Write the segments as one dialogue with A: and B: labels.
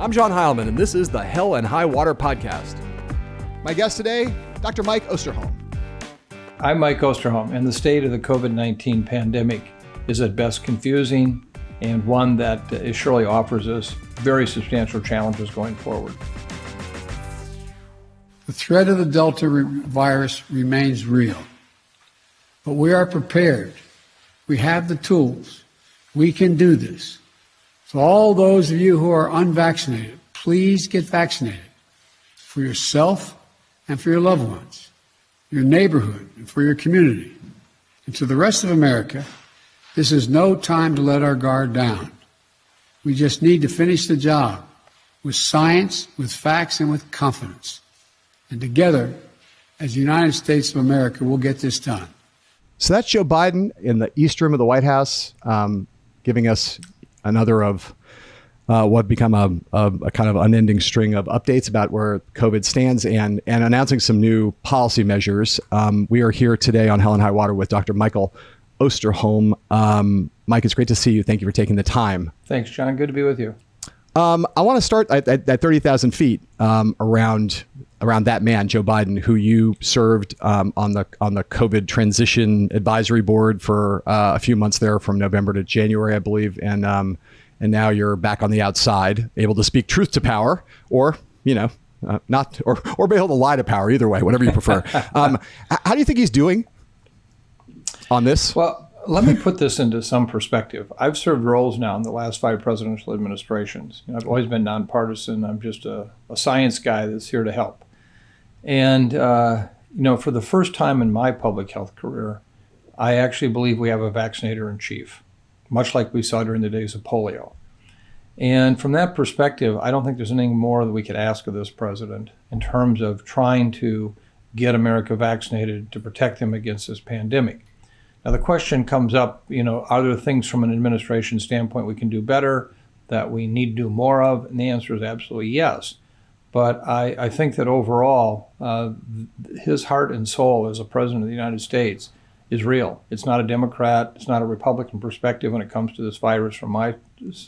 A: I'm John Heilemann, and this is the Hell and High Water Podcast.
B: My guest today, Dr. Mike Osterholm.
C: I'm Mike Osterholm, and the state of the COVID 19 pandemic is at best confusing and one that uh, surely offers us very substantial challenges going forward.
D: The threat of the Delta virus remains real, but we are prepared. We have the tools. We can do this. So, all those of you who are unvaccinated, please get vaccinated for yourself and for your loved ones, your neighborhood, and for your community. And to the rest of America, this is no time to let our guard down. We just need to finish the job with science, with facts, and with confidence. And together, as the United States of America, we'll get this done.
B: So that's Joe Biden in the East Room of the White House, um, giving us another of uh, what become a, a, a, kind of unending string of updates about where COVID stands and and announcing some new policy measures. Um, we are here today on Hell and High Water with Dr. Michael Osterholm. Um, Mike, it's great to see you. Thank you for taking the time.
C: Thanks, John. Good to be with you.
B: Um, I want to start at, at, at 30,000 feet um, around around that man, Joe Biden, who you served um, on the on the COVID transition advisory board for uh, a few months there, from November to January, I believe, and um, and now you're back on the outside, able to speak truth to power, or you know, uh, not or or be able to lie to power. Either way, whatever you prefer. um, how do you think he's doing on this?
C: Well. Let me put this into some perspective. I've served roles now in the last five presidential administrations. You know, I've always been nonpartisan. I'm just a, a science guy that's here to help. And, uh, you know, for the first time in my public health career, I actually believe we have a vaccinator in chief, much like we saw during the days of polio. And from that perspective, I don't think there's anything more that we could ask of this president in terms of trying to get America vaccinated to protect them against this pandemic. Now, the question comes up you know, are there things from an administration standpoint we can do better, that we need to do more of? And the answer is absolutely yes. But I, I think that overall, uh, his heart and soul as a president of the United States is real. It's not a Democrat, it's not a Republican perspective when it comes to this virus. From my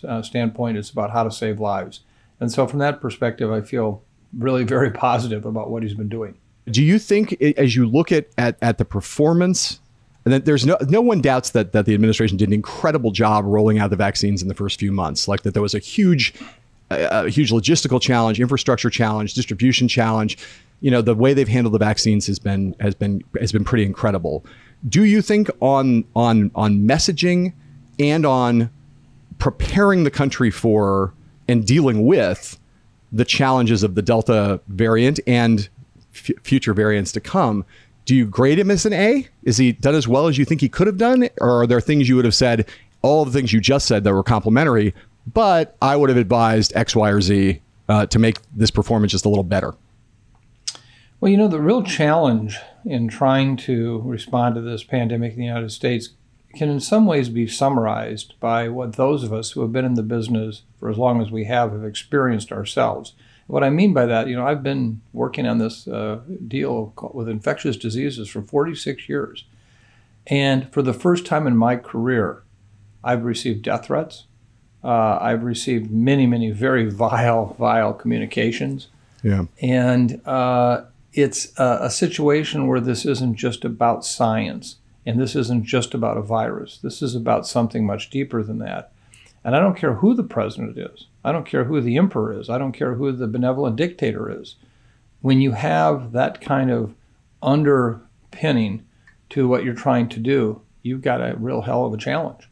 C: uh, standpoint, it's about how to save lives. And so, from that perspective, I feel really very positive about what he's been doing.
B: Do you think, as you look at, at, at the performance, and that there's no no one doubts that that the administration did an incredible job rolling out the vaccines in the first few months, like that there was a huge a, huge logistical challenge, infrastructure challenge, distribution challenge. You know, the way they've handled the vaccines has been has been has been pretty incredible. Do you think on on on messaging and on preparing the country for and dealing with the challenges of the Delta variant and f- future variants to come? Do you grade him as an A? Is he done as well as you think he could have done, or are there things you would have said? All the things you just said that were complimentary but I would have advised X, Y, or Z uh, to make this performance just a little better.
C: Well, you know, the real challenge in trying to respond to this pandemic in the United States can, in some ways, be summarized by what those of us who have been in the business for as long as we have have experienced ourselves. What I mean by that, you know, I've been working on this uh, deal with infectious diseases for 46 years. And for the first time in my career, I've received death threats. Uh, I've received many, many very vile, vile communications.
B: Yeah.
C: And uh, it's a, a, situation where this isn't just about science and this isn't just about a virus. This is about something much deeper than that. And I don't care who the president is, I don't care who the emperor is, I don't care who the benevolent dictator is. When you have that kind of underpinning to what you're trying to do, you've got a real hell of a challenge.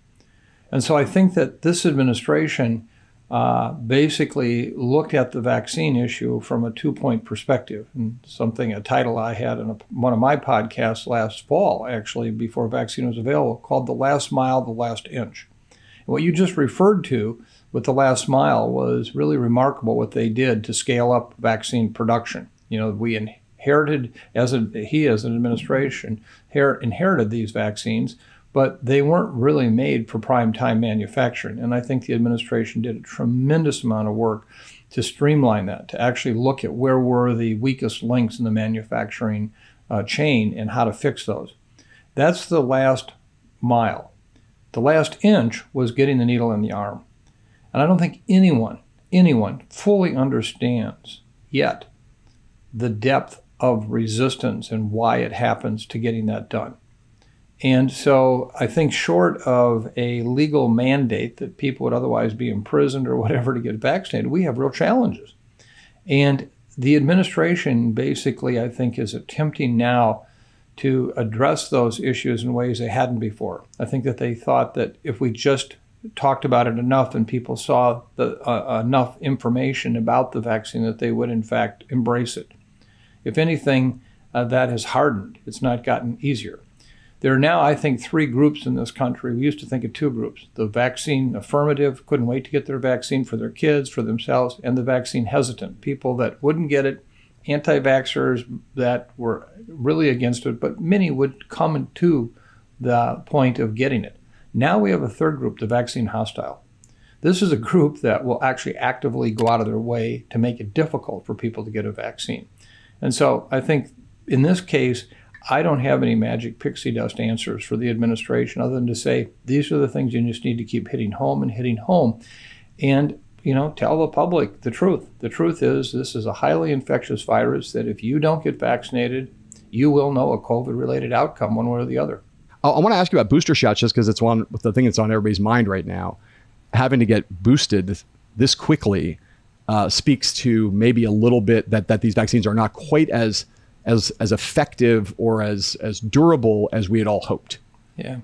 C: And so I think that this administration uh, basically looked at the vaccine issue from a two point perspective. And something, a title I had in a, one of my podcasts last fall, actually, before vaccine was available, called The Last Mile, The Last Inch. What you just referred to with the last mile was really remarkable what they did to scale up vaccine production. You know, we inherited, as a, he as an administration, inherited these vaccines but they weren't really made for prime time manufacturing. And I think the administration did a tremendous amount of work to streamline that, to actually look at where were the weakest links in the manufacturing uh, chain and how to fix those. That's the last mile. The last inch was getting the needle in the arm. And I don't think anyone anyone fully understands yet the depth of resistance and why it happens to getting that done. And so I think, short of a legal mandate that people would otherwise be imprisoned or whatever to get vaccinated, we have real challenges. And the administration basically, I think, is attempting now to address those issues in ways they hadn't before. I think that they thought that if we just talked about it enough and people saw the, uh, enough information about the vaccine that they would, in fact, embrace it. If anything, uh, that has hardened. It's not gotten easier. There are now, I think, three groups in this country. We used to think of two groups the vaccine affirmative, couldn't wait to get their vaccine for their kids, for themselves, and the vaccine hesitant, people that wouldn't get it, anti vaxxers that were really against it, but many would come to the point of getting it. Now we have a third group, the vaccine hostile. This is a group that will actually actively go out of their way to make it difficult for people to get a vaccine. And so I think in this case, I don't have any magic pixie dust answers for the administration other than to say these are the things you just need to keep hitting home and hitting home. And, you know, tell the public the truth. The truth is this is a highly infectious virus that if you don't get vaccinated, you will know a COVID related outcome one way or the other.
B: I, want to ask you about booster shots just because it's one the thing that's on everybody's mind right now. Having to get boosted this quickly uh, speaks to maybe a little bit that that these vaccines are not quite as as as effective or as as durable as we had all hoped.
C: Yeah.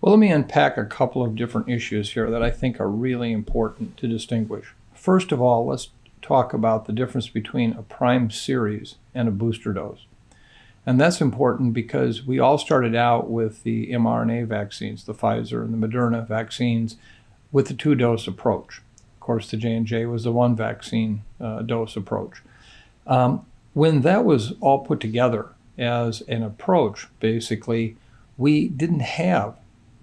C: Well, let me unpack a couple of different issues here that I think are really important to distinguish. First of all, let's talk about the difference between a prime series and a booster dose. And that's important because we all started out with the mRNA vaccines, the Pfizer and the Moderna vaccines, with the two dose approach. Of course, the J&J was the one vaccine uh, dose approach. Um, when that was all put together as an approach, basically, we didn't have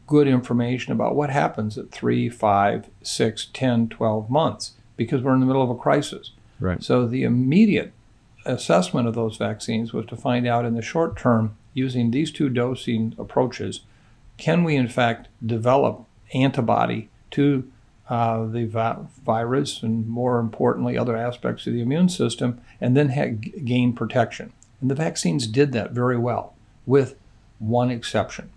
C: good information about what happens at three, five, six, 10, 12 months because we're in the middle of a crisis.
B: Right.
C: So the immediate assessment of those vaccines was to find out in the short term, using these two dosing approaches, can we in fact develop antibody to uh, the vi- virus and more importantly other aspects of the immune system and then ha- gain protection and the vaccines did that very well with one exception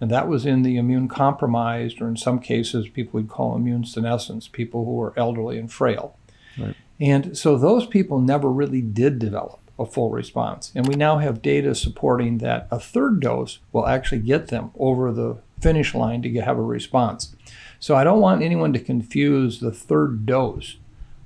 C: and that was in the immune compromised or in some cases people would call immune senescence people who are elderly and frail right. and so those people never really did develop a full response and we now have data supporting that a third dose will actually get them over the finish line to get, have a response so I don't want anyone to confuse the third dose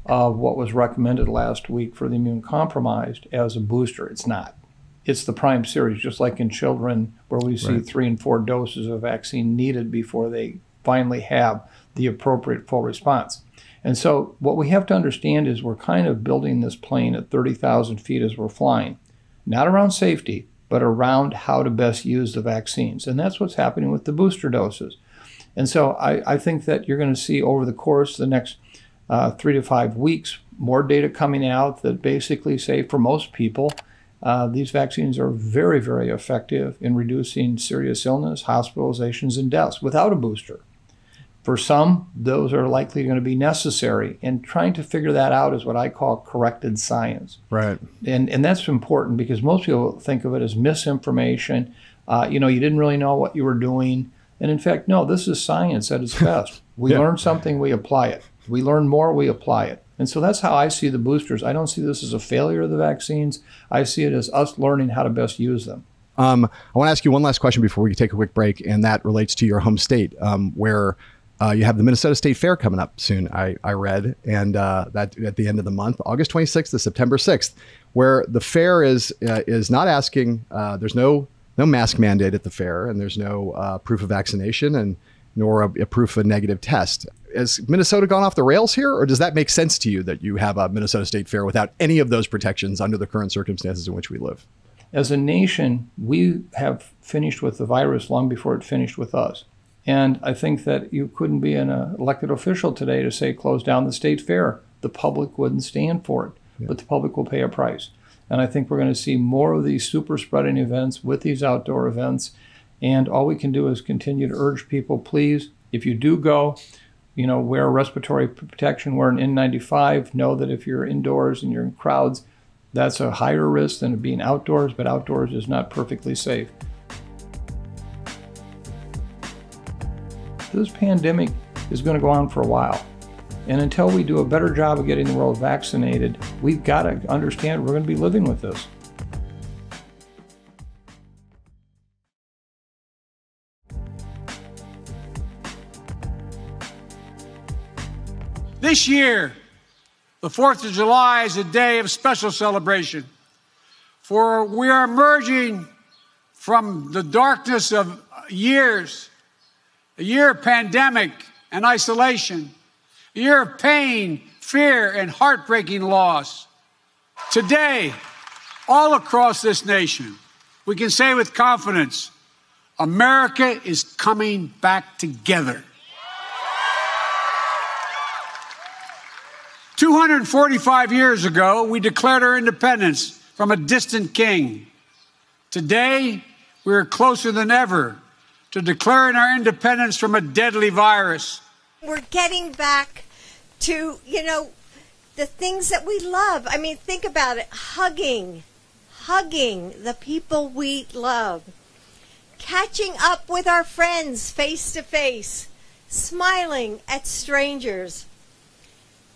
C: of what was recommended last week for the immune compromised as a booster. It's not. It's the prime series, just like in children where we see right. three and four doses of vaccine needed before they finally have the appropriate full response. And so, what we have to understand is we're kind of building this plane at 30,000 feet as we're flying, not around safety, but around how to best use the vaccines. And that's what's happening with the booster doses. And so I, I think that you're going to see over the course of the next uh, three to five weeks more data coming out that basically say for most people, uh, these vaccines are very, very effective in reducing serious illness, hospitalizations, and deaths without a booster. For some, those are likely going to be necessary. And trying to figure that out is what I call corrected science.
B: Right.
C: And, and that's important because most people think of it as misinformation. Uh, you know, you didn't really know what you were doing. And in fact, no, this is science at its best. We yeah. learn something, we apply it. We learn more, we apply it. And so that's how I see the boosters. I don't see this as a failure of the vaccines. I see it as us learning how to best use them.
B: Um, I want to ask you one last question before we take a quick break, and that relates to your home state, um, where uh, you have the Minnesota State Fair coming up soon. I, I read, and uh, that at the end of the month, August 26th to September 6th, where the fair is uh, is not asking. Uh, there's no no mask mandate at the fair, and there's no uh, proof of vaccination, and nor a, a, proof of a negative test. Has Minnesota gone off the rails here, or does that make sense to you that you have a Minnesota State Fair without any of those protections under the current circumstances in which we live?
C: As a nation, we have finished with the virus long before it finished with us. And I think that you couldn't be an elected official today to say close down the state fair. The public wouldn't stand for it, yeah. but the public will pay a price. And I think we're going to see more of these super spreading events with these outdoor events. And all we can do is continue to urge people please, if you do go, You know, wear respiratory protection, wear an N95. Know that if you're indoors and you're in crowds, that's a higher risk than being outdoors, but outdoors is not perfectly safe. This pandemic is going to go on for a while. And until we do a better job of getting the world vaccinated, we've got to understand we're going to be living with this.
E: This year, the 4th of July is a day of special celebration, for we are emerging from the darkness of years, a year of pandemic and isolation, a year of pain, fear, and heartbreaking loss. Today, all across this nation, we can say with confidence America is coming back together. 245 years ago, we declared our independence from a distant king. Today, we are closer than ever to declaring our independence from a deadly virus.
F: We're getting back to, you know, the things that we love. I mean, think about it hugging, hugging the people we love, catching up with our friends face to face, smiling at strangers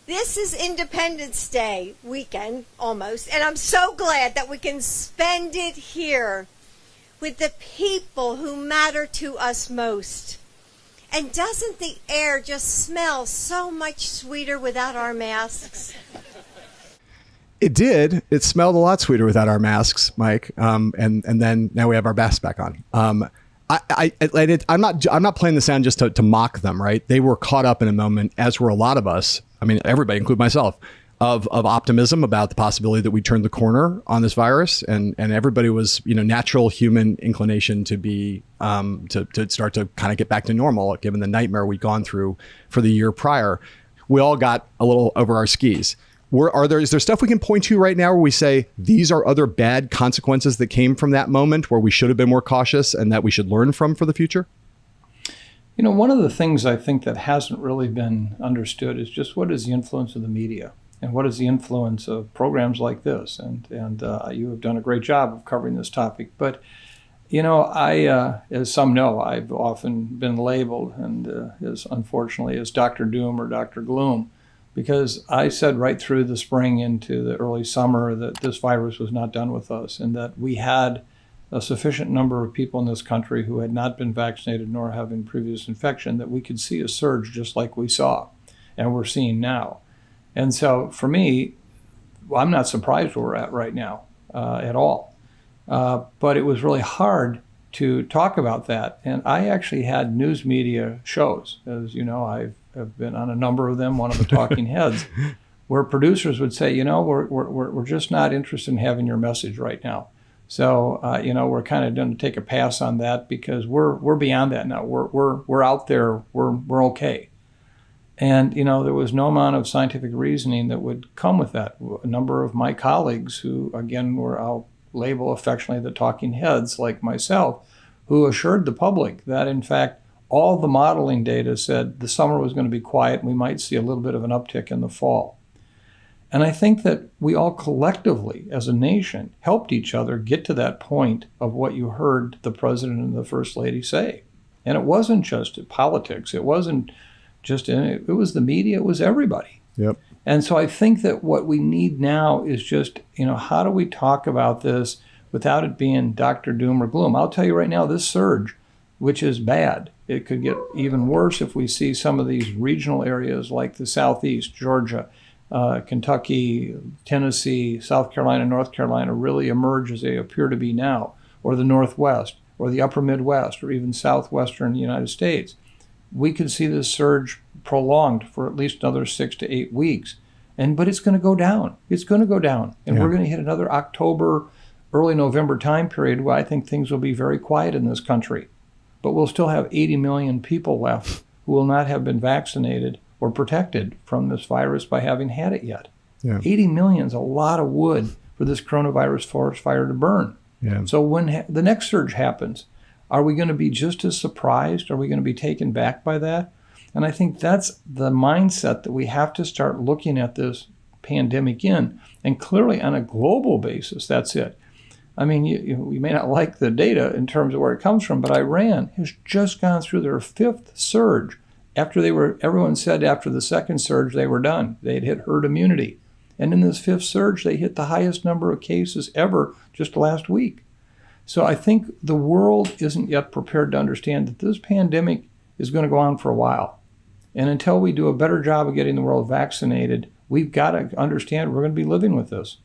F: this is Independence Day weekend almost, and I'm so glad that we can spend it here with the people who matter to us most. And doesn't the air just smell so much sweeter without our masks?
B: It did. It smelled a lot sweeter without our masks, Mike. Um, and and then now we have our masks back on. Um, I, I, am not I'm not playing the sound just to, to mock them, right? They were caught up in a moment, as were a lot of us, I mean, everybody, include myself, of, of optimism about the possibility that we turned the corner on this virus, and and everybody was, you know, natural human inclination to be um, to to start to kind of get back to normal, given the nightmare we'd gone through for the year prior. We all got a little over our skis. Were, are there is there stuff we can point to right now where we say these are other bad consequences that came from that moment where we should have been more cautious and that we should learn from for the future?
C: You know, one of the things I think that hasn't really been understood is just what is the influence of the media and what is the influence of programs like this. And and uh, you have done a great job of covering this topic. But you know, I, uh, as some know, I've often been labeled, and uh, as unfortunately as Doctor Doom or Doctor Gloom, because I said right through the spring into the early summer that this virus was not done with us, and that we had a sufficient number of people in this country who had not been vaccinated nor having previous infection that we could see a surge just like we saw and we're seeing now. And so for me, well, I'm not surprised where we're at right now uh, at all. Uh, but it was really hard to talk about that. And I actually had news media shows. As you know, I have been on a number of them, one of the talking heads, where producers would say, you know, we're, we're, we're just not interested in having your message right now. So uh, you know we're kind of going to take a pass on that because we're we're beyond that now. We're we're we're out there. We're we're okay. And you know there was no amount of scientific reasoning that would come with that. A number of my colleagues, who again were I'll label affectionately the talking heads like myself, who assured the public that in fact all the modeling data said the summer was going to be quiet and we might see a little bit of an uptick in the fall. And I think that we all collectively, as a nation, helped each other get to that point of what you heard the president and the first lady say. And it wasn't just politics, it wasn't just in it, it was the media, it was everybody.
B: Yep.
C: And so I think that what we need now is just, you know, how do we talk about this without it being Dr. Doom or Gloom? I'll tell you right now, this surge, which is bad, it could get even worse if we see some of these regional areas like the Southeast, Georgia, uh, Kentucky, Tennessee, South Carolina, North Carolina really emerge as they appear to be now, or the Northwest, or the upper Midwest, or even southwestern United States, we could see this surge prolonged for at least another six to eight weeks. And but it's going to go down. It's going to go down, and yeah. we're going to hit another October, early November time period where I think things will be very quiet in this country. But we'll still have 80 million people left who will not have been vaccinated or protected from this virus by having had it yet. Yeah. 80 million is a lot of wood for this coronavirus forest fire to burn. Yeah. So when ha- the next surge happens, are we going to be just as surprised? Are we going to be taken back by that? And I think that's the mindset that we have to start looking at this pandemic in. And clearly, on a global basis, that's it. I mean, you, you, we may not like the data in terms of where it comes from, but Iran has just gone through their fifth surge after they were, everyone said after the second surge they were done. They'd hit herd immunity. And in this fifth surge, they hit the highest number of cases ever just last week. So I think the world isn't yet prepared to understand that this pandemic is going to go on for a while. And until we do a better job of getting the world vaccinated, we've got to understand we're going to be living with this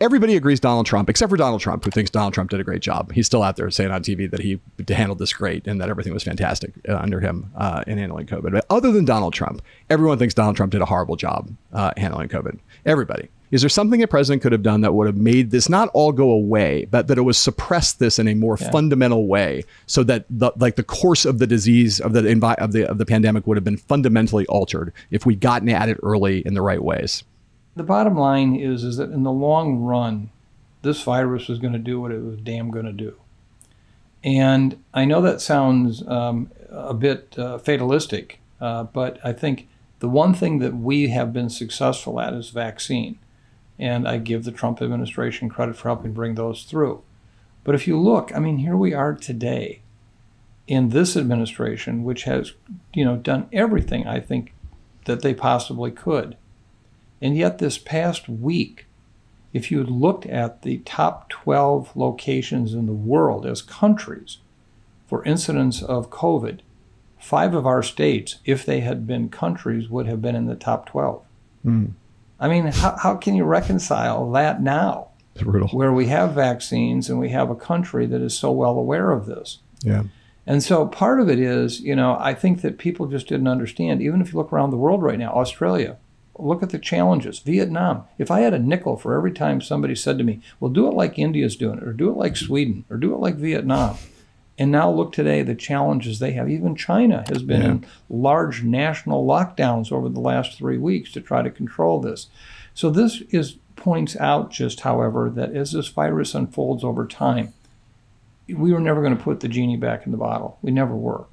B: everybody agrees Donald Trump, except for Donald Trump, who thinks Donald Trump did a great job. He's still out there saying on TV that he handled this great and that everything was fantastic uh, under him uh, in handling COVID. But other than Donald Trump, everyone thinks Donald Trump did a horrible job uh, handling COVID. Everybody. Is there something a president could have done that would have made this not all go away, but that it was suppressed this in a more yeah. fundamental way, so that the, like the course of the disease of the envi- of the of the pandemic would have been fundamentally altered if we'd gotten at it early in the right ways?
C: The bottom line is, is that in the long run, this virus was going to do what it was damn going to do. And I know that sounds um, a bit uh, fatalistic, uh, but I think the one thing that we have been successful at is vaccine. And I give the Trump administration credit for helping bring those through. But if you look, I mean, here we are today in this administration, which has, you know, done everything I think that they possibly could and yet, this past week, if you looked at the top 12 locations in the world as countries for incidence of COVID, five of our states, if they had been countries, would have been in the top 12. Mm. I mean, how, how can you reconcile that now? Where we have vaccines and we have a country that is so well aware of this.
B: Yeah.
C: And so part of it is, you know, I think that people just didn't understand. Even if you look around the world right now, Australia, Look at the challenges. Vietnam. If I had a nickel for every time somebody said to me, well, do it like India's doing it, or do it like Sweden, or do it like Vietnam. And now look today, the challenges they have. Even China has been yeah. in large national lockdowns over the last three weeks to try to control this. So this is points out just, however, that as this virus unfolds over time, we were never going to put the genie back in the bottle. We never were.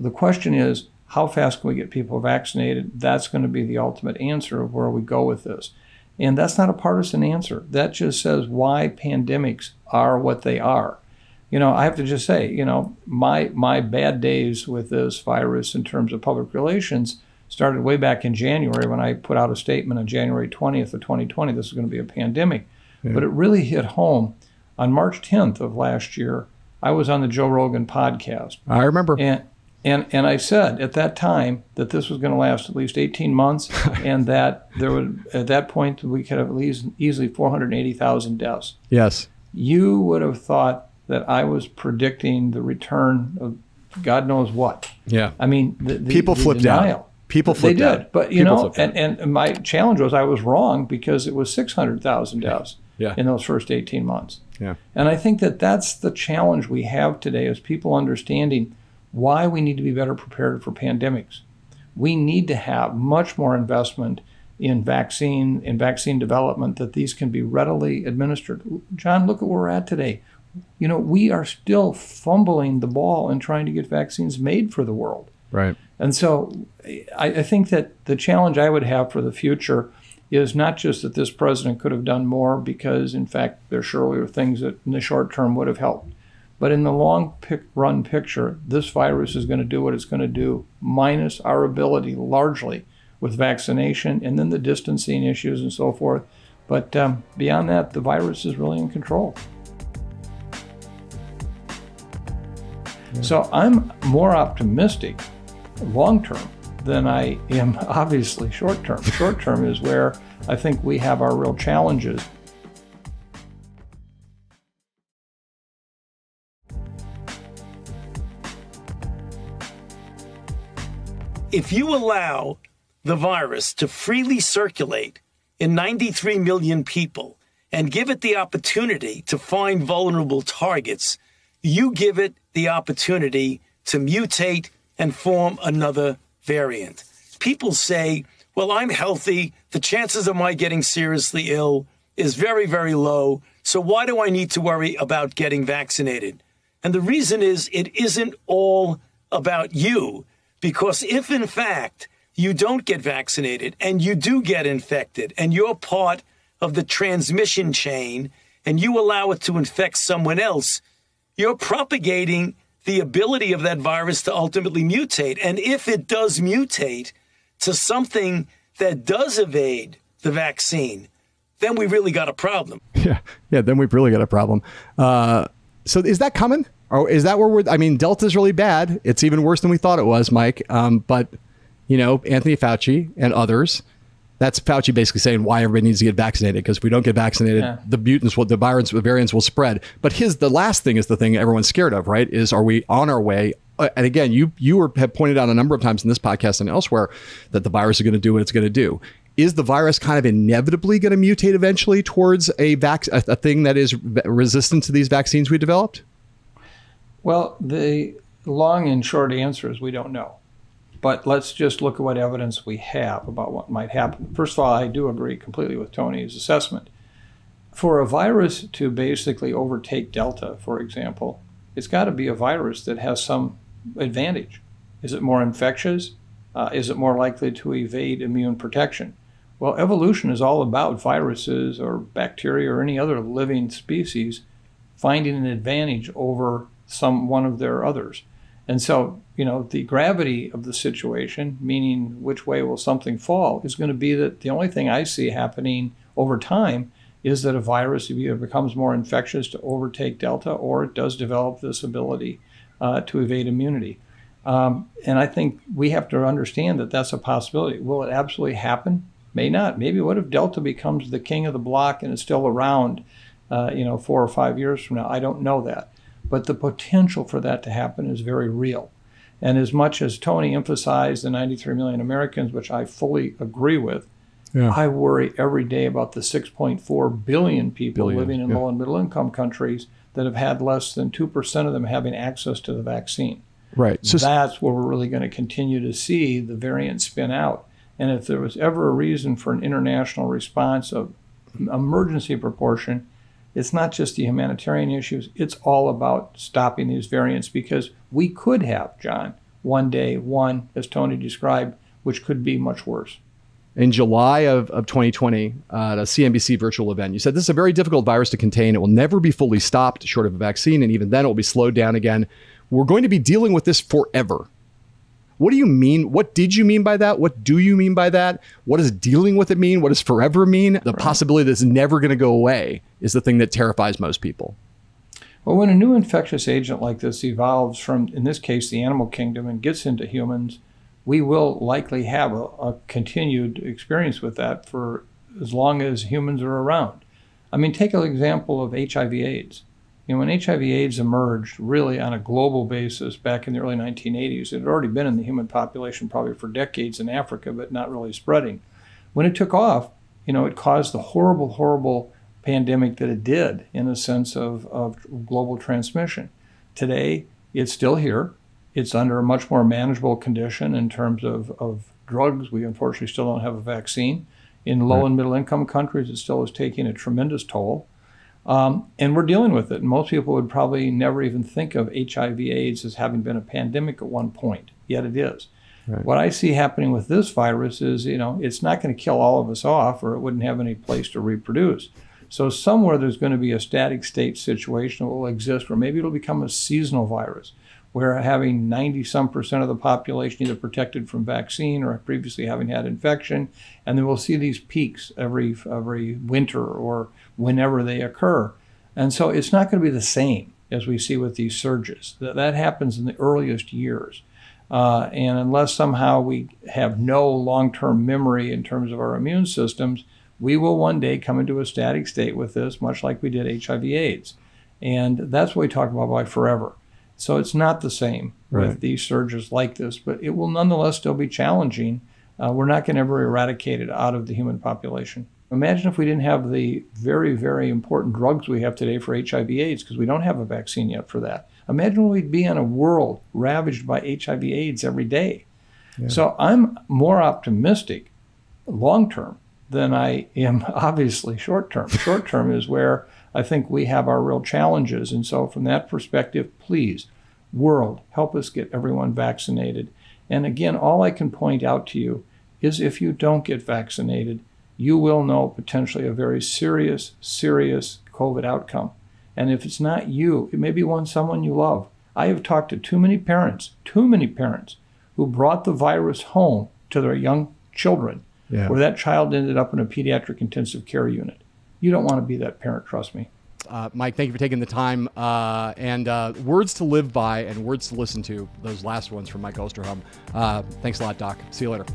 C: The question is, how fast can we get people vaccinated? That's going to be the ultimate answer of where we go with this. And that's not a partisan answer. That just says why pandemics are what they are. You know, I have to just say, you know, my my bad days with this virus in terms of public relations started way back in January when I put out a statement on January 20th of 2020 this is going to be a pandemic. Yeah. But it really hit home on March 10th of last year. I was on the Joe Rogan podcast.
B: I remember.
C: And and, and I said at that time that this was going to last at least 18 months and that there would, at that point, we could have at least easily 480,000 deaths.
B: Yes.
C: You would have thought that I was predicting the return of God knows what.
B: Yeah.
C: I mean, the, the,
B: people the flipped denial. out. People flipped out.
C: they
B: did,
C: out. but you people know, and, and my challenge was I was wrong because it was 600,000 deaths
B: yeah.
C: in those first 18 months.
B: Yeah.
C: And I think that that's the challenge we have today is people understanding why we need to be better prepared for pandemics. We need to have much more investment in vaccine in vaccine development that these can be readily administered. John, look at where we're at today. You know, we are still fumbling the ball in trying to get vaccines made for the world.
B: Right.
C: And so I, I think that the challenge I would have for the future is not just that this president could have done more, because in fact there surely are things that in the short term would have helped. But in the long pic- run picture, this virus is going to do what it's going to do, minus our ability largely with vaccination and then the distancing issues and so forth. But um, beyond that, the virus is really in control. Yeah. So I'm more optimistic long term than I am obviously short term. Short term is where I think we have our real challenges.
G: If you allow the virus to freely circulate in 93 million people and give it the opportunity to find vulnerable targets, you give it the opportunity to mutate and form another variant. People say, well, I'm healthy. The chances of my getting seriously ill is very, very low. So why do I need to worry about getting vaccinated? And the reason is it isn't all about you. Because if in fact you don't get vaccinated and you do get infected and you're part of the transmission chain and you allow it to infect someone else, you're propagating the ability of that virus to ultimately mutate. And if it does mutate to something that does evade the vaccine, then we really got a problem.
B: Yeah, yeah. Then we've really got a problem. Uh, so is that coming? Or is that where we're? I mean, Delta's really bad. It's even worse than we thought it was, Mike. Um, but you know, Anthony Fauci and others. That's Fauci basically saying why everybody needs to get vaccinated because if we don't get vaccinated, yeah. the mutants will, the virus, the variants will spread. But his, the last thing is the thing everyone's scared of, right? Is are we on our way? Uh, and again, you you were, have pointed out a number of times in this podcast and elsewhere that the virus is going to do what it's going to do is the virus kind of inevitably going to mutate eventually towards a, vac- a, a thing that is resistant to these vaccines we developed?
C: Well, the long and short answer is we don't know. But let's just look at what evidence we have about what might happen. First of all, I do agree completely with Tony's assessment. For a virus to basically overtake Delta, for example, it's got to be a virus that has some advantage. Is it more infectious? Uh, is it more likely to evade immune protection? Well, evolution is all about viruses or bacteria or any other living species finding an advantage over some one of their others. And so, you know, the gravity of the situation, meaning which way will something fall, is going to be that the only thing I see happening over time is that a virus either becomes more infectious to overtake Delta or it does develop this ability uh, to evade immunity. Um, and I think we have to understand that that's a possibility. Will it absolutely happen? May not. Maybe what if Delta becomes the king of the block and is still around, uh, you know, four or five years from now? I don't know that. But the potential for that to happen is very real. And as much as Tony emphasized the 93 million Americans, which I fully agree with, yeah. I worry every day about the 6.4 billion people Billions, living in yeah. low and middle income countries that have had less than 2% of them having access to the vaccine.
B: Right.
C: So that's where we're really going to continue to see the variant spin out. And if there was ever a reason for an international response of emergency proportion, it's not just the humanitarian issues, it's all about stopping these variants because we could have, John, one day, one, as Tony described, which could be much worse.
B: In July of, of 2020, uh, at a CNBC virtual event, you said this is a very difficult virus to contain. It will never be fully stopped short of a vaccine, and even then it will be slowed down again. We're going to be dealing with this forever. What do you mean? What did you mean by that? What do you mean by that? What does dealing with it mean? What does forever mean? The right. possibility that it's never going to go away is the thing that terrifies most people.
C: Well, when a new infectious agent like this evolves from, in this case, the animal kingdom and gets into humans, we will likely have a, a continued experience with that for as long as humans are around. I mean, take an example of HIV/AIDS. You know, when HIV AIDS emerged really on a global basis back in the early 1980s, it had already been in the human population probably for decades in Africa, but not really spreading. When it took off, you know, it caused the horrible, horrible pandemic that it did in a sense of, of global transmission. Today, it's still here. It's under a much more manageable condition in terms of, of drugs. We unfortunately still don't have a vaccine. In low and middle income countries, it still is taking a tremendous toll. Um, and we're dealing with it. Most people would probably never even think of HIV/AIDS as having been a pandemic at one point, yet it is. Right. What I see happening with this virus is, you know, it's not going to kill all of us off, or it wouldn't have any place to reproduce. So somewhere there's going to be a static state situation that will exist, or maybe it'll become a seasonal virus, where having 90 some percent of the population either protected from vaccine or previously having had infection, and then we'll see these peaks every every winter or whenever they occur. And so it's not going to be the same as we see with these surges. That, that happens in the earliest years. Uh, and unless somehow we have no long term memory in terms of our immune systems, we will one day come into a static state with this, much like we did HIV/AIDS. And that's what we talk about by forever. So it's not the same right. with these surges like this, but it will nonetheless still be challenging. Uh, we're not going to ever eradicate it out of the human population. Imagine if we didn't have the very, very important drugs we have today for HIV AIDS because we don't have a vaccine yet for that. Imagine we'd be in a world ravaged by HIV AIDS every day. Yeah. So I'm more optimistic long term than I am obviously short term. Short term is where I think we have our real challenges. And so, from that perspective, please, world, help us get everyone vaccinated And again, all I can point out to you is if you don't get vaccinated, you will know potentially a very serious, serious COVID outcome. And if it's not you, it may be one someone you love. I have talked to too many parents, too many parents, who brought the virus home to their young children,
B: Yeah.
C: where that child ended up in a pediatric intensive care unit. You don't want to be that parent, trust me.
B: Uh, Mike, thank you for taking the time. Uh, and uh, words to live by and words to listen to, those last ones from Mike Osterholm. Uh, thanks a lot, Doc. See you later.